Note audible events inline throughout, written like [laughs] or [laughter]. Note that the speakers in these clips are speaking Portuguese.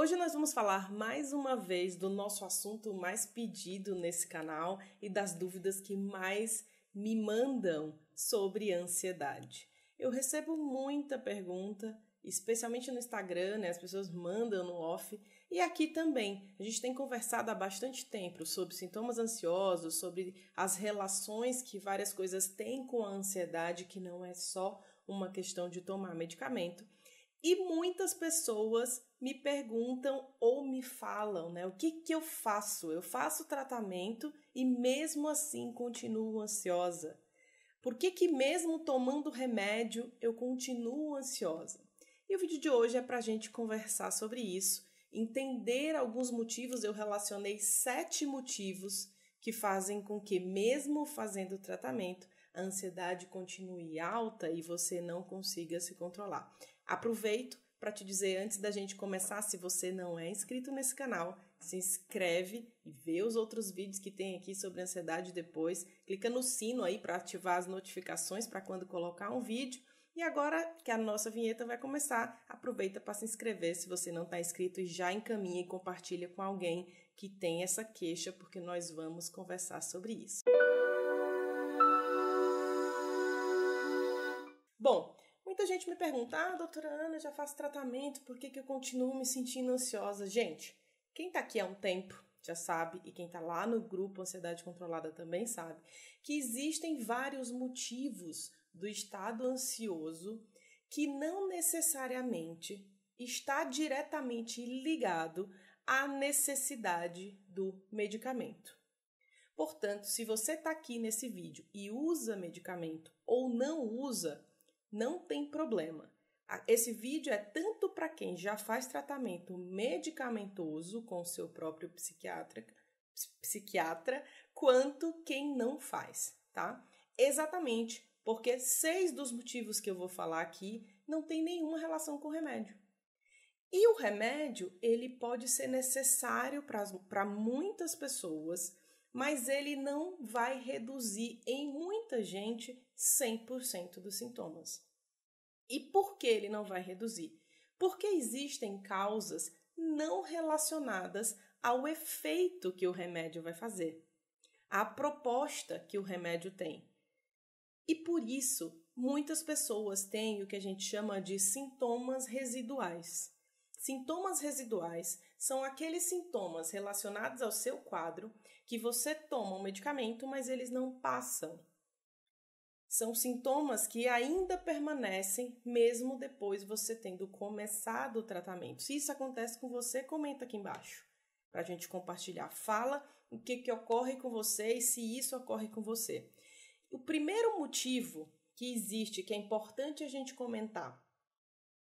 Hoje nós vamos falar mais uma vez do nosso assunto mais pedido nesse canal e das dúvidas que mais me mandam sobre ansiedade. Eu recebo muita pergunta, especialmente no Instagram, né? As pessoas mandam no off e aqui também. A gente tem conversado há bastante tempo sobre sintomas ansiosos, sobre as relações que várias coisas têm com a ansiedade, que não é só uma questão de tomar medicamento. E muitas pessoas me perguntam ou me falam, né? O que, que eu faço? Eu faço tratamento e mesmo assim continuo ansiosa. Por que, que mesmo tomando remédio eu continuo ansiosa? E o vídeo de hoje é para a gente conversar sobre isso, entender alguns motivos. Eu relacionei sete motivos que fazem com que, mesmo fazendo tratamento, a ansiedade continue alta e você não consiga se controlar. Aproveito para te dizer antes da gente começar, se você não é inscrito nesse canal, se inscreve e vê os outros vídeos que tem aqui sobre ansiedade depois. Clica no sino aí para ativar as notificações para quando colocar um vídeo. E agora que a nossa vinheta vai começar, aproveita para se inscrever se você não está inscrito e já encaminha e compartilha com alguém que tem essa queixa, porque nós vamos conversar sobre isso. Bom, Muita gente me pergunta, ah, doutora Ana, já faço tratamento, por que, que eu continuo me sentindo ansiosa? Gente, quem está aqui há um tempo já sabe, e quem está lá no grupo Ansiedade Controlada também sabe, que existem vários motivos do estado ansioso que não necessariamente está diretamente ligado à necessidade do medicamento. Portanto, se você está aqui nesse vídeo e usa medicamento ou não usa, não tem problema. Esse vídeo é tanto para quem já faz tratamento medicamentoso com seu próprio psiquiatra, psiquiatra, quanto quem não faz, tá? Exatamente porque seis dos motivos que eu vou falar aqui não tem nenhuma relação com remédio. E o remédio, ele pode ser necessário para muitas pessoas, mas ele não vai reduzir em muita gente 100% dos sintomas. E por que ele não vai reduzir? Porque existem causas não relacionadas ao efeito que o remédio vai fazer, à proposta que o remédio tem. E por isso, muitas pessoas têm o que a gente chama de sintomas residuais. Sintomas residuais são aqueles sintomas relacionados ao seu quadro que você toma um medicamento, mas eles não passam. São sintomas que ainda permanecem mesmo depois você tendo começado o tratamento. Se isso acontece com você, comenta aqui embaixo para a gente compartilhar. Fala o que, que ocorre com você e se isso ocorre com você. O primeiro motivo que existe, que é importante a gente comentar,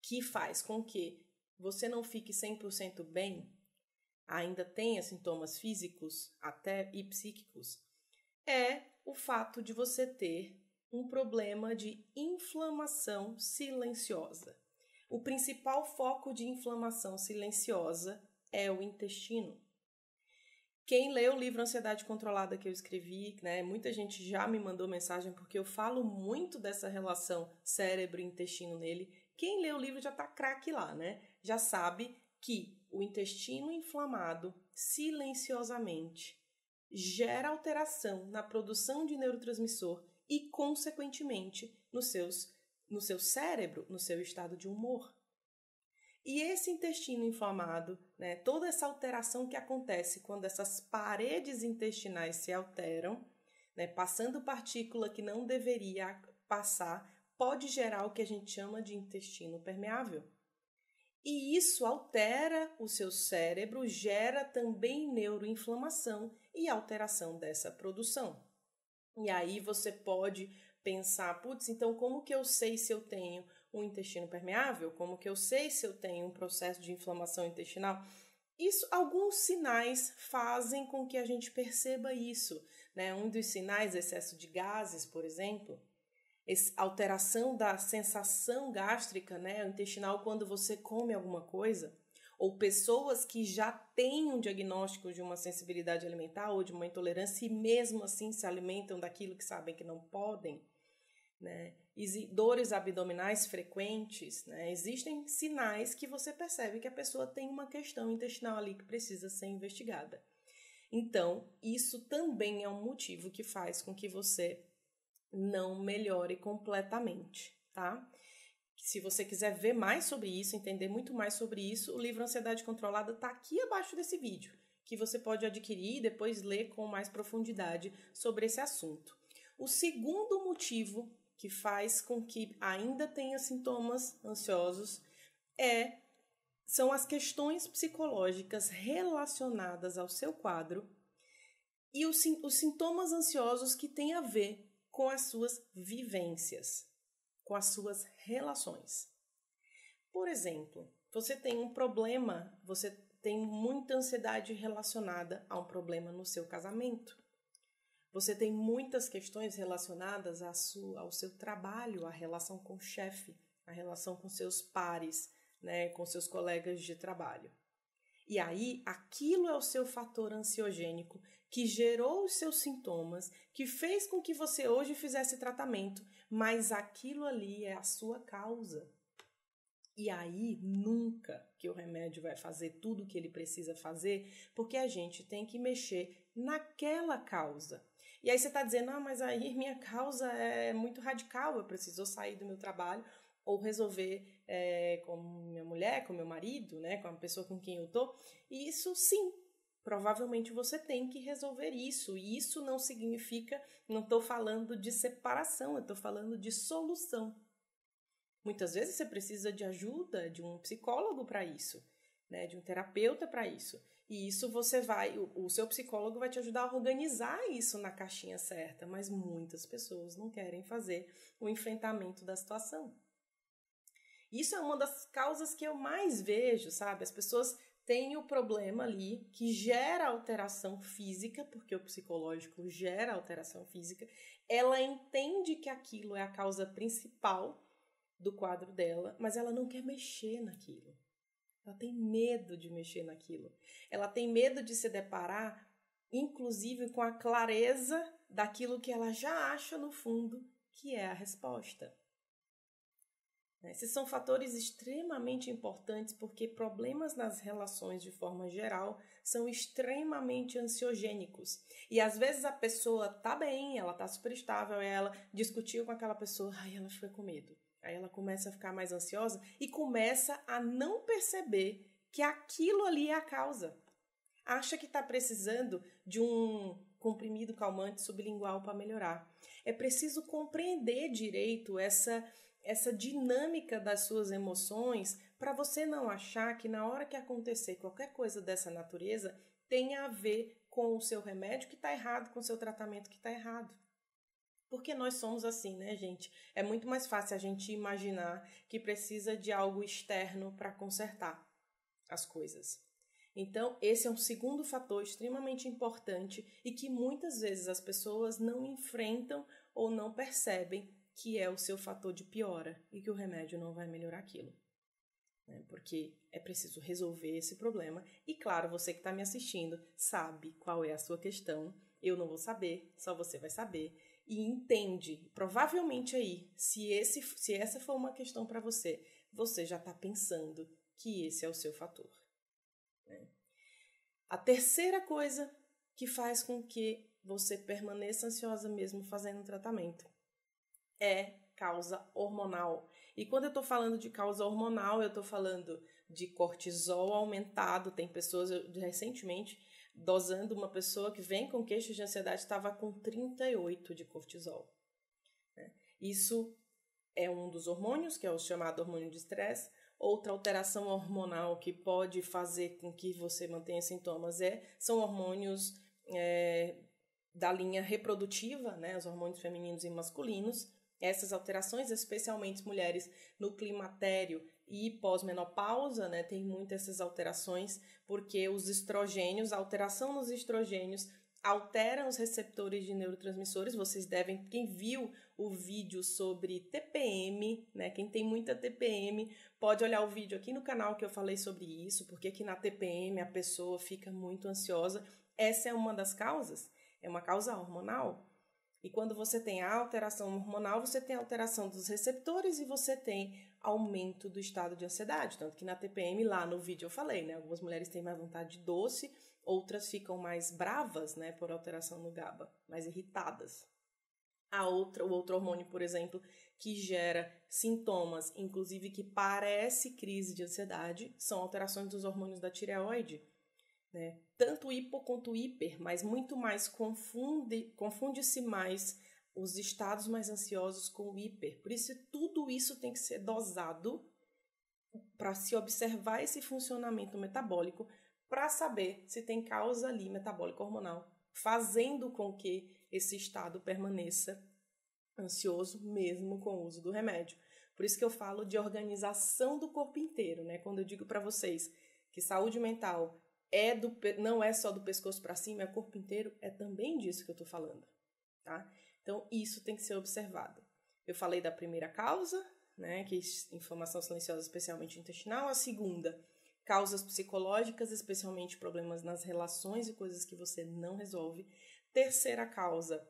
que faz com que você não fique 100% bem, ainda tenha sintomas físicos até e psíquicos, é o fato de você ter um problema de inflamação silenciosa. O principal foco de inflamação silenciosa é o intestino. Quem lê o livro Ansiedade Controlada que eu escrevi, né, muita gente já me mandou mensagem porque eu falo muito dessa relação cérebro-intestino nele. Quem lê o livro já tá craque lá, né? Já sabe que o intestino inflamado silenciosamente gera alteração na produção de neurotransmissor e, consequentemente, nos seus, no seu cérebro, no seu estado de humor. E esse intestino inflamado, né, toda essa alteração que acontece quando essas paredes intestinais se alteram, né, passando partícula que não deveria passar, pode gerar o que a gente chama de intestino permeável. E isso altera o seu cérebro, gera também neuroinflamação e alteração dessa produção. E aí você pode pensar, putz, então como que eu sei se eu tenho um intestino permeável? Como que eu sei se eu tenho um processo de inflamação intestinal? Isso, alguns sinais fazem com que a gente perceba isso, né? Um dos sinais, excesso de gases, por exemplo, alteração da sensação gástrica, né, intestinal quando você come alguma coisa ou pessoas que já têm um diagnóstico de uma sensibilidade alimentar ou de uma intolerância e mesmo assim se alimentam daquilo que sabem que não podem, né? dores abdominais frequentes, né? existem sinais que você percebe que a pessoa tem uma questão intestinal ali que precisa ser investigada. Então, isso também é um motivo que faz com que você não melhore completamente, tá? Se você quiser ver mais sobre isso, entender muito mais sobre isso, o livro Ansiedade Controlada está aqui abaixo desse vídeo, que você pode adquirir e depois ler com mais profundidade sobre esse assunto. O segundo motivo que faz com que ainda tenha sintomas ansiosos é são as questões psicológicas relacionadas ao seu quadro e os, os sintomas ansiosos que têm a ver com as suas vivências, com as suas relações. Por exemplo, você tem um problema, você tem muita ansiedade relacionada a um problema no seu casamento. Você tem muitas questões relacionadas ao seu trabalho, a relação com o chefe, a relação com seus pares, né, com seus colegas de trabalho. E aí, aquilo é o seu fator ansiogênico que gerou os seus sintomas, que fez com que você hoje fizesse tratamento, mas aquilo ali é a sua causa. E aí, nunca que o remédio vai fazer tudo o que ele precisa fazer, porque a gente tem que mexer naquela causa. E aí você está dizendo, ah, mas aí minha causa é muito radical, eu preciso sair do meu trabalho ou resolver é, com minha mulher, com meu marido, né, com a pessoa com quem eu tô. E isso sim, provavelmente você tem que resolver isso. E isso não significa, não estou falando de separação, eu estou falando de solução. Muitas vezes você precisa de ajuda de um psicólogo para isso, né, de um terapeuta para isso. E isso você vai, o, o seu psicólogo vai te ajudar a organizar isso na caixinha certa, mas muitas pessoas não querem fazer o enfrentamento da situação. Isso é uma das causas que eu mais vejo, sabe? As pessoas têm o problema ali que gera alteração física, porque o psicológico gera alteração física. Ela entende que aquilo é a causa principal do quadro dela, mas ela não quer mexer naquilo. Ela tem medo de mexer naquilo. Ela tem medo de se deparar, inclusive, com a clareza daquilo que ela já acha no fundo que é a resposta. Né? Esses são fatores extremamente importantes porque problemas nas relações de forma geral são extremamente ansiogênicos. E às vezes a pessoa tá bem, ela tá super estável, ela discutiu com aquela pessoa, aí ela fica com medo. Aí ela começa a ficar mais ansiosa e começa a não perceber que aquilo ali é a causa. Acha que está precisando de um comprimido calmante sublingual para melhorar. É preciso compreender direito essa essa dinâmica das suas emoções para você não achar que na hora que acontecer qualquer coisa dessa natureza tenha a ver com o seu remédio que está errado, com o seu tratamento que está errado. Porque nós somos assim, né, gente? É muito mais fácil a gente imaginar que precisa de algo externo para consertar as coisas. Então, esse é um segundo fator extremamente importante e que muitas vezes as pessoas não enfrentam ou não percebem que é o seu fator de piora e que o remédio não vai melhorar aquilo. Né? Porque é preciso resolver esse problema. E claro, você que está me assistindo sabe qual é a sua questão. Eu não vou saber, só você vai saber. E entende, provavelmente aí, se, esse, se essa for uma questão para você, você já está pensando que esse é o seu fator. Né? A terceira coisa que faz com que você permaneça ansiosa mesmo fazendo o tratamento é causa hormonal. E quando eu estou falando de causa hormonal, eu estou falando de cortisol aumentado. Tem pessoas, eu, recentemente, dosando uma pessoa que vem com queixas de ansiedade, estava com 38 de cortisol. Né? Isso é um dos hormônios, que é o chamado hormônio de estresse. Outra alteração hormonal que pode fazer com que você mantenha sintomas é, são hormônios é, da linha reprodutiva, né, os hormônios femininos e masculinos, essas alterações, especialmente mulheres no climatério e pós-menopausa, né, tem muitas essas alterações, porque os estrogênios, a alteração nos estrogênios alteram os receptores de neurotransmissores. Vocês devem, quem viu o vídeo sobre TPM, né, quem tem muita TPM, pode olhar o vídeo aqui no canal que eu falei sobre isso, porque aqui na TPM a pessoa fica muito ansiosa. Essa é uma das causas, é uma causa hormonal. E quando você tem a alteração hormonal, você tem alteração dos receptores e você tem aumento do estado de ansiedade. Tanto que na TPM, lá no vídeo eu falei, né? Algumas mulheres têm mais vontade de doce, outras ficam mais bravas, né? Por alteração no GABA, mais irritadas. A outra, o outro hormônio, por exemplo, que gera sintomas, inclusive que parece crise de ansiedade, são alterações dos hormônios da tireoide. Né? Tanto hipo quanto hiper, mas muito mais confunde, confunde-se mais os estados mais ansiosos com o hiper. Por isso, tudo isso tem que ser dosado para se observar esse funcionamento metabólico, para saber se tem causa ali metabólica hormonal, fazendo com que esse estado permaneça ansioso mesmo com o uso do remédio. Por isso que eu falo de organização do corpo inteiro, né? Quando eu digo para vocês que saúde mental é do, não é só do pescoço para cima, é o corpo inteiro, é também disso que eu estou falando, tá? Então, isso tem que ser observado. Eu falei da primeira causa, né, que é inflamação silenciosa, especialmente intestinal. A segunda, causas psicológicas, especialmente problemas nas relações e coisas que você não resolve. Terceira causa,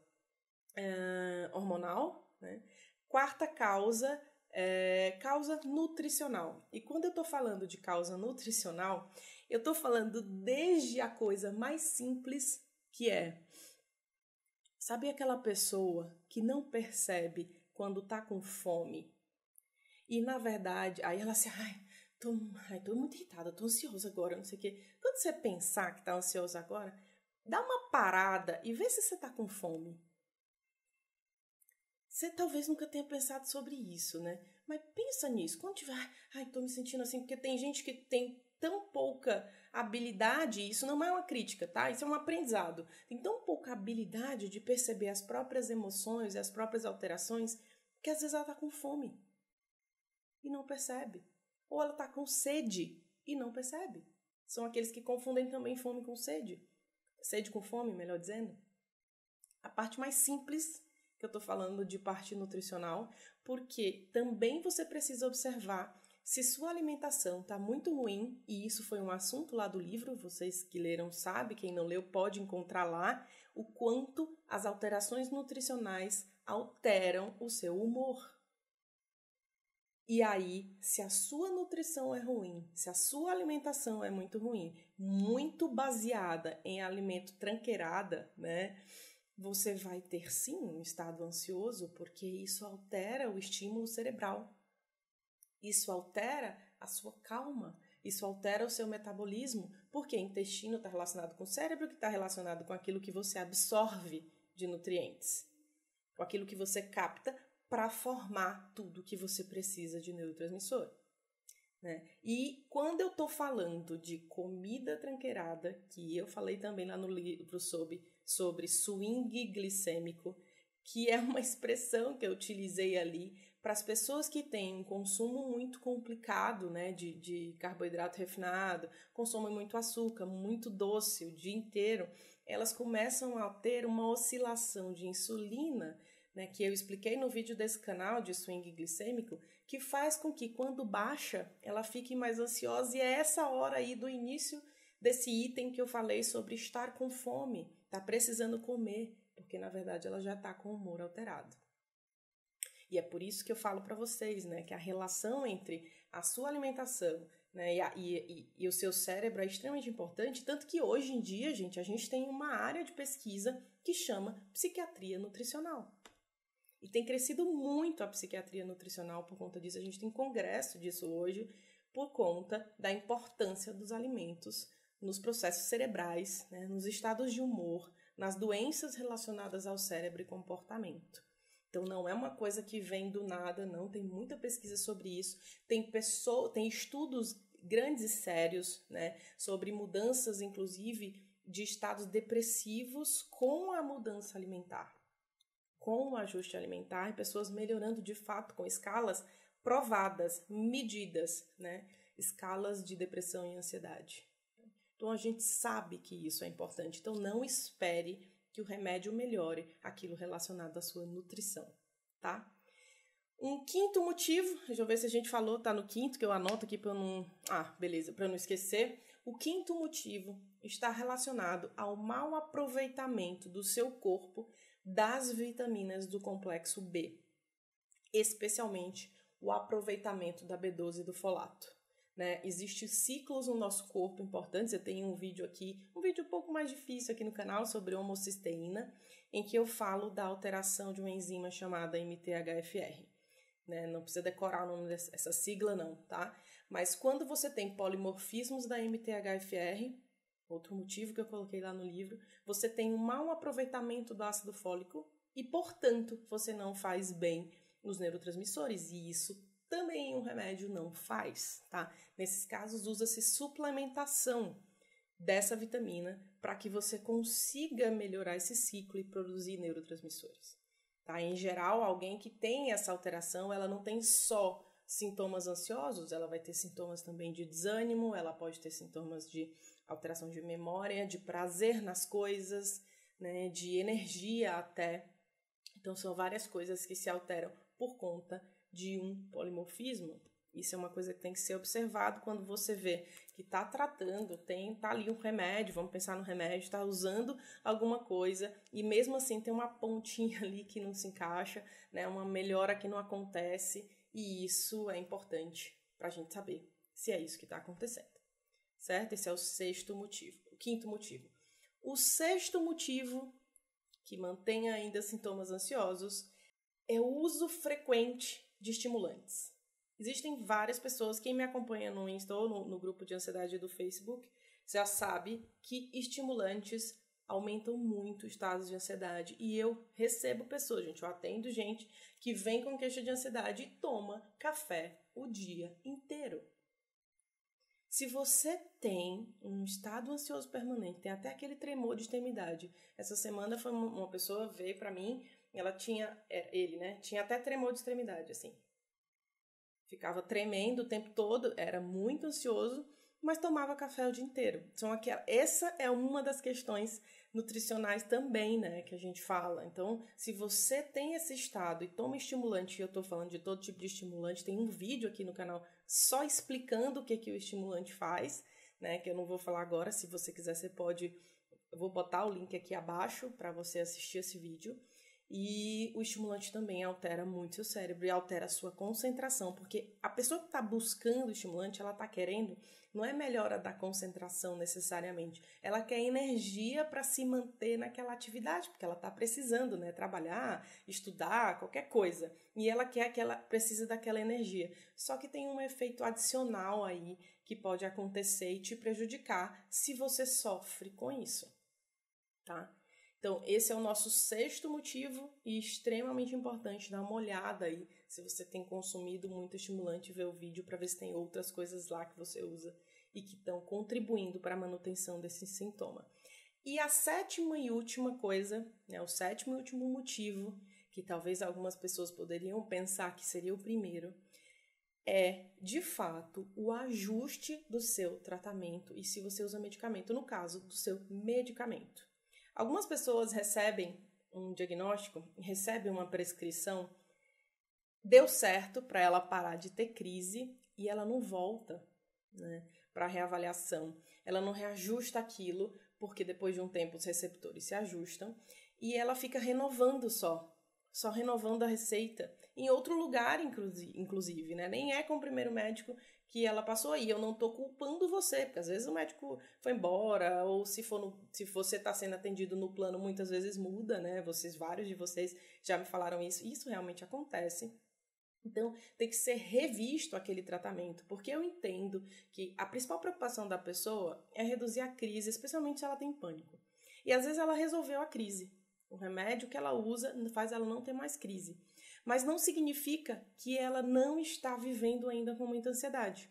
é, hormonal. Né? Quarta causa, é, causa nutricional. E quando eu estou falando de causa nutricional, eu estou falando desde a coisa mais simples, que é Sabe aquela pessoa que não percebe quando tá com fome? E na verdade, aí ela se, ai, tô, ai, tô muito irritada, tô ansiosa agora, não sei o quê. Quando você pensar que tá ansiosa agora, dá uma parada e vê se você tá com fome. Você talvez nunca tenha pensado sobre isso, né? Mas pensa nisso. Quando tiver, ai, tô me sentindo assim, porque tem gente que tem tão pouca habilidade, isso não é uma crítica, tá? Isso é um aprendizado. Tem tão pouca habilidade de perceber as próprias emoções e as próprias alterações que às vezes ela tá com fome e não percebe. Ou ela tá com sede e não percebe. São aqueles que confundem também fome com sede. Sede com fome, melhor dizendo. A parte mais simples eu tô falando de parte nutricional, porque também você precisa observar se sua alimentação está muito ruim, e isso foi um assunto lá do livro, vocês que leram sabem, quem não leu pode encontrar lá, o quanto as alterações nutricionais alteram o seu humor. E aí, se a sua nutrição é ruim, se a sua alimentação é muito ruim, muito baseada em alimento tranqueirada, né? Você vai ter sim um estado ansioso, porque isso altera o estímulo cerebral. Isso altera a sua calma, isso altera o seu metabolismo, porque intestino está relacionado com o cérebro, que está relacionado com aquilo que você absorve de nutrientes, com aquilo que você capta para formar tudo que você precisa de neurotransmissor. Né? E quando eu estou falando de comida tranqueirada, que eu falei também lá no livro sobre, sobre swing glicêmico, que é uma [laughs] expressão que eu utilizei ali para as pessoas que têm um consumo muito complicado né, de, de carboidrato refinado, consomem muito açúcar, muito doce o dia inteiro, elas começam a ter uma oscilação de insulina, né, que eu expliquei no vídeo desse canal de swing glicêmico, que faz com que quando baixa ela fique mais ansiosa e é essa hora aí do início desse item que eu falei sobre estar com fome, tá precisando comer, porque na verdade ela já está com o humor alterado. E é por isso que eu falo para vocês, né, que a relação entre a sua alimentação né, e, a, e, e, o seu cérebro é extremamente importante, tanto que hoje em dia, gente, a gente tem uma área de pesquisa que chama psiquiatria nutricional. E tem crescido muito a psiquiatria nutricional por conta disso. A gente tem congresso disso hoje por conta da importância dos alimentos nos processos cerebrais, né, nos estados de humor, nas doenças relacionadas ao cérebro e comportamento. Então não é uma coisa que vem do nada, não. Tem muita pesquisa sobre isso. Tem pessoa, tem estudos grandes e sérios, né, sobre mudanças, inclusive, de estados depressivos com a mudança alimentar, com o ajuste alimentar, e pessoas melhorando de fato com escalas provadas, medidas, né, escalas de depressão e ansiedade. Então a gente sabe que isso é importante. Então não espere que o remédio melhore aquilo relacionado à sua nutrição, tá? Um quinto motivo, deixa eu ver se a gente falou, tá no quinto, que eu anoto aqui para não. Ah, beleza, para não esquecer. O quinto motivo está relacionado ao mau aproveitamento do seu corpo das vitaminas do complexo B, especialmente o aproveitamento da B12 e do folato. Né? Existem ciclos no nosso corpo importantes. Eu tenho um vídeo aqui, um vídeo um pouco mais difícil aqui no canal sobre homocisteína, em que eu falo da alteração de uma enzima chamada MTHFR. Né? Não precisa decorar o nome dessa sigla, não, tá? Mas quando você tem polimorfismos da MTHFR, outro motivo que eu coloquei lá no livro, você tem um mau aproveitamento do ácido fólico e, portanto, você não faz bem os neurotransmissores. E isso também um remédio não faz, tá? Nesses casos, usa-se suplementação dessa vitamina para que você consiga melhorar esse ciclo e produzir neurotransmissores. Tá? Em geral, alguém que tem essa alteração, ela não tem só sintomas ansiosos, ela vai ter sintomas também de desânimo, ela pode ter sintomas de alteração de memória, de prazer nas coisas, né, de energia até. Então são várias coisas que se alteram por conta de um polimorfismo. Isso é uma coisa que tem que ser observado quando você vê que está tratando, tem tá ali um remédio, vamos pensar no remédio, está usando alguma coisa e mesmo assim tem uma pontinha [laughs] ali que não se encaixa, né, uma melhora que não acontece e isso é importante para a gente saber se é isso que está acontecendo, certo? Esse é o sexto motivo. O quinto motivo. O sexto motivo que mantém ainda sintomas ansiosos é o uso frequente de estimulantes. Existem várias pessoas, quem me acompanha no Insta ou no, no grupo de ansiedade do Facebook, já sabe que estimulantes aumentam muito estados de ansiedade. E eu recebo pessoas, gente, eu atendo gente que vem com queixa de ansiedade e toma café o dia inteiro. Se você tem um estado ansioso permanente, tem até aquele tremor de extremidade. Essa semana foi uma pessoa veio para mim, ela tinha é, ele, né? Tinha até tremor de extremidade assim ficava tremendo o tempo todo, era muito ansioso, mas tomava café o dia inteiro. Então, aquela, essa é uma das questões nutricionais também, né, que a gente fala. Então, se você tem esse estado e toma estimulante, eu estou falando de todo tipo de estimulante, tem um vídeo aqui no canal só explicando o que, que o estimulante faz, né, que eu não vou falar agora, se você quiser você pode, eu vou botar o link aqui abaixo para você assistir esse vídeo. E o estimulante também altera muito seu cérebro e altera a sua concentração, porque a pessoa que está buscando o estimulante, ela está querendo, não é melhora da concentração necessariamente, ela quer energia para se manter naquela atividade, porque ela está precisando, né, trabalhar, estudar, qualquer coisa, e ela quer que ela precisa daquela energia. Só que tem um efeito adicional aí que pode acontecer e te prejudicar se você sofre com isso, tá? Então, esse é o nosso sexto motivo e extremamente importante. Dar uma olhada aí se você tem consumido muito estimulante, ver o vídeo para ver se tem outras coisas lá que você usa e que estão contribuindo para a manutenção desse sintoma. E a sétima e última coisa, né, o sétimo e último motivo, que talvez algumas pessoas poderiam pensar que seria o primeiro, é, de fato, o ajuste do seu tratamento e se você usa medicamento, no caso do seu medicamento. Algumas pessoas recebem um diagnóstico, recebem uma prescrição, deu certo para ela parar de ter crise e ela não volta né, para reavaliação. Ela não reajusta aquilo, porque depois de um tempo os receptores se ajustam e ela fica renovando só, só renovando a receita em outro lugar, inclusive, né? Nem é com o primeiro médico que ela passou aí. Eu não tô culpando você, porque às vezes o médico foi embora, ou se for no, se você está sendo atendido no plano, muitas vezes muda, né? Vocês, vários de vocês já me falaram isso. Isso realmente acontece. Então, tem que ser revisto aquele tratamento, porque eu entendo que a principal preocupação da pessoa é reduzir a crise, especialmente se ela tem pânico. E às vezes ela resolveu a crise. O remédio que ela usa faz ela não ter mais crise mas não significa que ela não está vivendo ainda com muita ansiedade.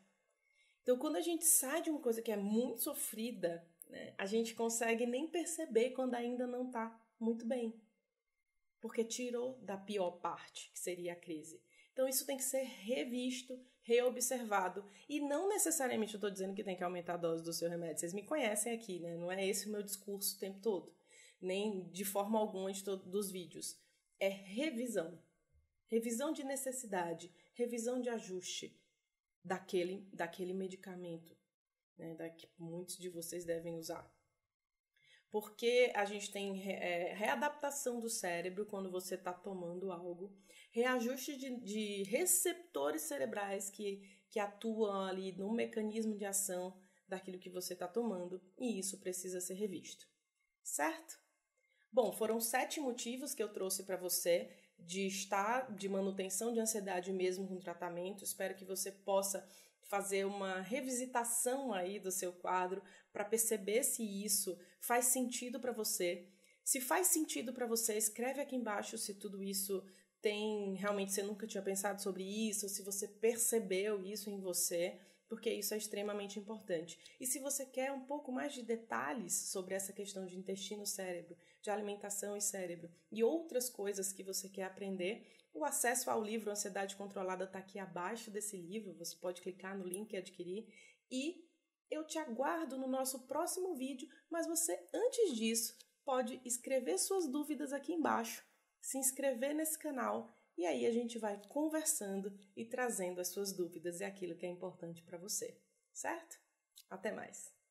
Então, quando a gente sai de uma coisa que é muito sofrida, né, a gente consegue nem perceber quando ainda não está muito bem, porque tirou da pior parte, que seria a crise. Então, isso tem que ser revisto, reobservado. E não necessariamente eu estou dizendo que tem que aumentar a dose do seu remédio. Vocês me conhecem aqui, né? Não é esse o meu discurso o tempo todo. Nem de forma alguma de dos vídeos. É revisão revisão de necessidade, revisão de ajuste daquele, daquele medicamento, né, da que muitos de vocês devem usar. porque a gente tem é, readaptação do cérebro quando você está tomando algo, reajuste de, de receptores cerebrais que, que atuam ali no mecanismo de ação daquilo que você está tomando, e isso precisa ser revisto, certo? Bom, foram sete motivos que eu trouxe para você de estar de manutenção de ansiedade mesmo com tratamento. Espero que você possa fazer uma revisitação aí do seu quadro para perceber se isso faz sentido para você. Se faz sentido para você, escreve aqui embaixo se tudo isso tem realmente você nunca tinha pensado sobre isso, se você percebeu isso em você porque isso é extremamente importante. E se você quer um pouco mais de detalhes sobre essa questão de intestino-cérebro, de alimentação e cérebro e outras coisas que você quer aprender, o acesso ao livro Ansiedade Controlada está aqui abaixo desse livro, você pode clicar no link e adquirir. E eu te aguardo no nosso próximo vídeo, mas você, antes disso, pode escrever suas dúvidas aqui embaixo, se inscrever nesse canal e aí a gente vai conversando e trazendo as suas dúvidas e aquilo que é importante para você, certo? Até mais!